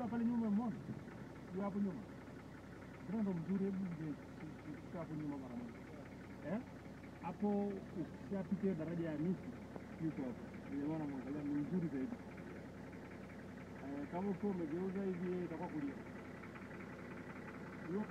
Unaona pale nyuma mmoja? Hiyo hapo nyuma. Mbona mzuri hebu nje hapo nyuma mara moja. Eh? Hapo ukishapita daraja ya miti yuko hapo. Nimeona mwangalia ni mzuri zaidi. Eh, kama uko umegeuza hivi itakuwa kulia. Hiyo